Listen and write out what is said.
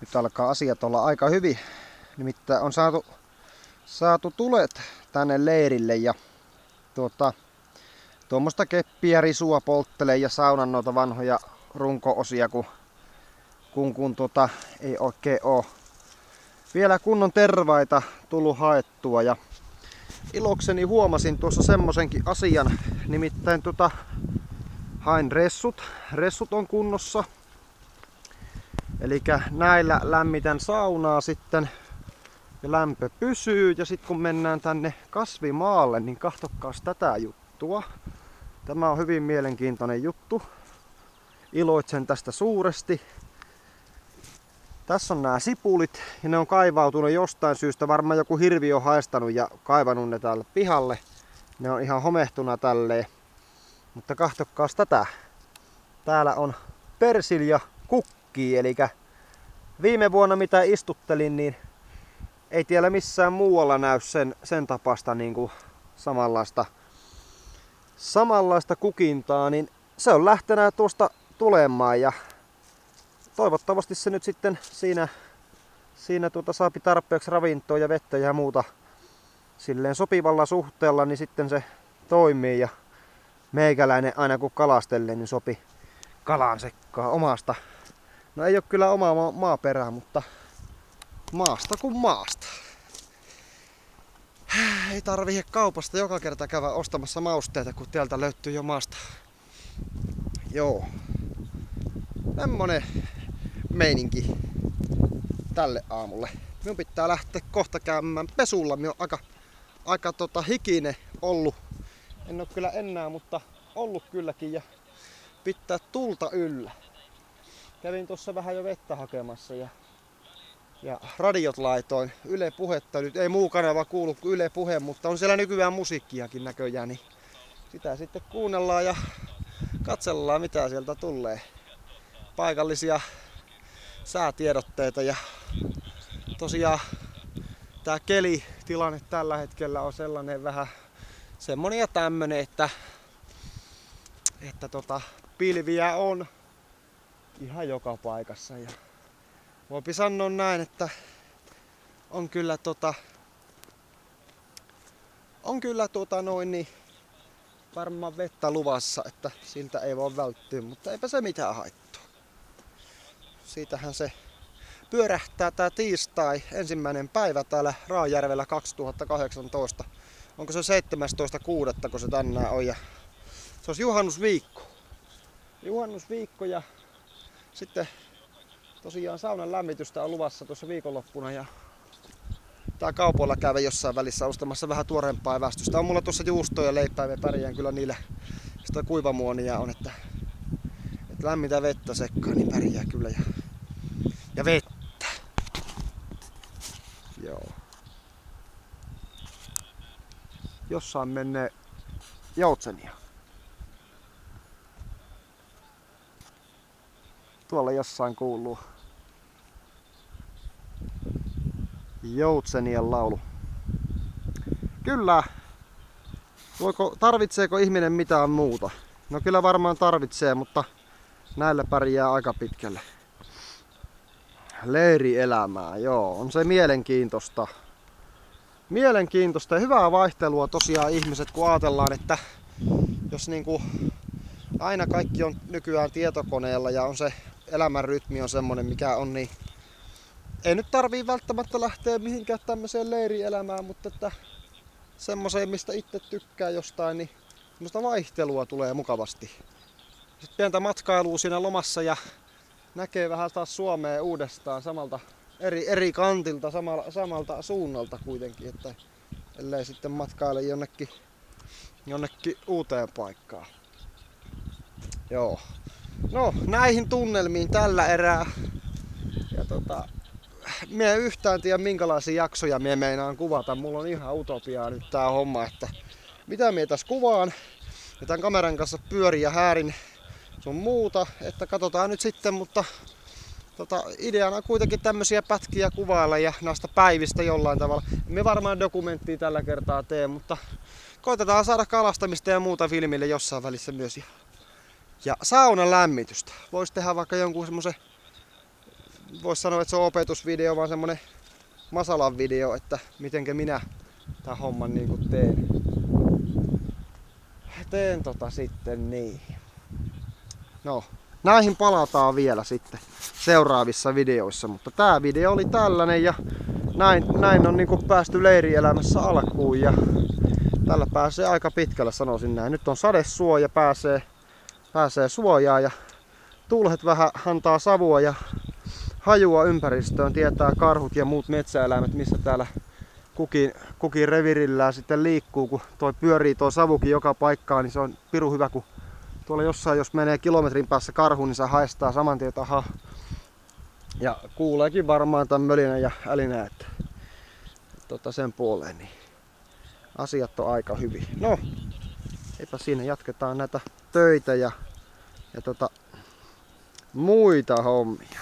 Nyt alkaa asiat olla aika hyvin. Nimittäin on saatu, saatu tulet tänne leirille ja tuota, tuommoista keppiä risua polttelee ja saunan noita vanhoja runko-osia, kun, kun, kun tuota, ei oikein oo vielä kunnon tervaita tullut haettua. Ja ilokseni huomasin tuossa semmosenkin asian, nimittäin tuota, hain ressut. Ressut on kunnossa. Eli näillä lämmitän saunaa sitten ja lämpö pysyy. Ja sitten kun mennään tänne kasvimaalle, niin kahtokkaas tätä juttua. Tämä on hyvin mielenkiintoinen juttu. Iloitsen tästä suuresti. Tässä on nämä sipulit ja ne on kaivautunut jostain syystä. Varmaan joku hirvi on haistanut ja kaivannut ne tälle pihalle. Ne on ihan homehtuna tälleen. Mutta kahtokkaas tätä. Täällä on persilja kukki, eli viime vuonna mitä istuttelin, niin ei tiellä missään muualla näy sen, sen tapasta niin kuin samanlaista, samanlaista kukintaa, niin se on lähtenä tuosta tulemaan ja toivottavasti se nyt sitten siinä, siinä tuota saapi tarpeeksi ravintoa ja vettä ja muuta silleen sopivalla suhteella, niin sitten se toimii ja meikäläinen aina kun kalastelee, niin sopi kalaan sekkaa omasta. No ei ole kyllä oma maaperää, mutta maasta kuin maasta. Ei tarvitse kaupasta joka kerta käydä ostamassa mausteita, kun täältä löytyy jo maasta. Joo. Tämmönen meininki tälle aamulle. Minun pitää lähteä kohta käymään pesulla. Minä on aika, aika tota, hikinen ollut. En ole kyllä enää, mutta ollut kylläkin ja pitää tulta yllä. Kävin tuossa vähän jo vettä hakemassa ja, ja radiot laitoin. Yle puhetta nyt, ei muu kanava kuulu kuin Yle puhe, mutta on siellä nykyään musiikkiakin näköjään, niin sitä sitten kuunnellaan ja katsellaan mitä sieltä tulee. Paikallisia säätiedotteita ja tosiaan tämä kelitilanne tällä hetkellä on sellainen vähän semmonen ja tämmönen, että, että tota, pilviä on ihan joka paikassa. Ja voipi sanoa näin, että on kyllä tota, on kyllä tota noin niin varmaan vettä luvassa, että siltä ei voi välttyä, mutta eipä se mitään haittaa. Siitähän se pyörähtää tää tiistai, ensimmäinen päivä täällä Raajärvellä 2018. Onko se 17.6. kun se tänään on ja se olisi juhannusviikko. Juhannusviikko ja sitten tosiaan saunan lämmitystä on luvassa tuossa viikonloppuna ja tää kaupoilla käydä jossain välissä ostamassa vähän tuorempaa evästystä. On mulla tuossa juustoja ja leipää ja pärjään kyllä niillä. Sitä kuivamuonia on, että, että lämmintä vettä sekkaan, niin pärjää kyllä. Ja, ja vettä. Joo. Jossain menee joutsenia. Tuolla jossain kuuluu joutsenien laulu. Kyllä. Voiko, tarvitseeko ihminen mitään muuta? No kyllä varmaan tarvitsee, mutta näillä pärjää aika pitkälle. Leirielämää, joo, on se mielenkiintoista. Mielenkiintoista ja hyvää vaihtelua tosiaan ihmiset, kun ajatellaan, että jos niinku aina kaikki on nykyään tietokoneella ja on se elämän rytmi on semmonen mikä on, niin ei nyt tarvii välttämättä lähteä mihinkään tämmöiseen leirielämään, mutta että semmoiseen, mistä itse tykkää jostain, niin semmoista vaihtelua tulee mukavasti. Sitten pientä matkailua siinä lomassa ja näkee vähän taas Suomea uudestaan samalta eri, eri kantilta, samalta, samalta suunnalta kuitenkin, että ellei sitten matkaile jonnekin, jonnekin uuteen paikkaan. Joo. No, näihin tunnelmiin tällä erää. Ja tota, mie yhtään tiedä minkälaisia jaksoja mie meinaan kuvata. Mulla on ihan utopiaa nyt tää homma, että mitä mie tässä kuvaan. Ja tämän kameran kanssa pyörin ja häärin sun muuta, että katsotaan nyt sitten, mutta tota, ideana kuitenkin tämmöisiä pätkiä kuvailla ja näistä päivistä jollain tavalla. Me varmaan dokumenttia tällä kertaa tee, mutta koitetaan saada kalastamista ja muuta filmille jossain välissä myös. Ja saunan lämmitystä. Voisi tehdä vaikka jonkun semmoisen voisi sanoa, että se on opetusvideo, vaan semmonen masalan video, että mitenkä minä tämän homman niinku teen. Teen tota sitten niin. No, näihin palataan vielä sitten seuraavissa videoissa, mutta tää video oli tällainen ja näin, näin on niinku päästy leirielämässä alkuun ja tällä pääsee aika pitkällä sanoisin näin. Nyt on sadesuoja, pääsee, pääsee suojaa ja tulhet vähän antaa savua ja hajua ympäristöön, tietää karhut ja muut metsäeläimet, missä täällä kukin, kukin revirillään sitten liikkuu, kun toi pyörii tuo savukin joka paikkaan, niin se on piru hyvä, kun tuolla jossain, jos menee kilometrin päässä karhu, niin se haistaa saman tien, aha. Ja kuuleekin varmaan tämän mölinä ja älinä, että tota sen puoleen, niin asiat on aika hyvin. No, eipä siinä jatketaan näitä töitä ja, ja tota, muita hommia.